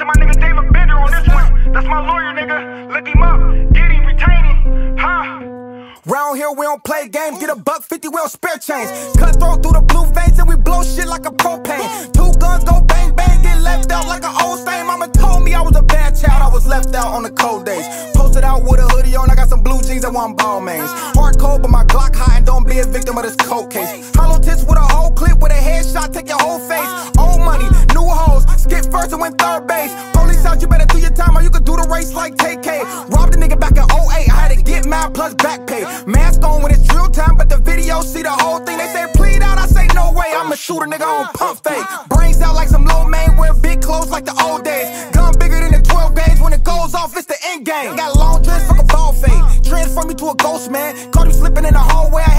To my nigga David Bender on this one. That's my lawyer, nigga. Look him up. Get him, retain him. Ha! Round here we don't play games, get a buck fifty, we don't spare change. Cutthroat through the blue veins and we blow shit like a propane. Two guns go bang bang, get left out like an old stain. Mama told me I was a bad child, I was left out on the cold days. Posted out with a hoodie on, I got some blue jeans and one Balmains. Hard cold, but my Glock high and don't be a victim of this cold case. Hollow tips with a win third base. Police out, you better do your time or you could do the race like TK. Robbed a nigga back in 08, I had to get mad plus back pay. Mask on when it's drill time, but the video see the whole thing. They say plead out, I say no way. I'ma shoot a nigga on pump fake. Brains out like some low man, wear big clothes like the old days. Gun bigger than the 12 gauge. When it goes off, it's the end game. Got long dreads, fuck a ball fade. Transform me to a ghost man. Caught him slipping in the hallway.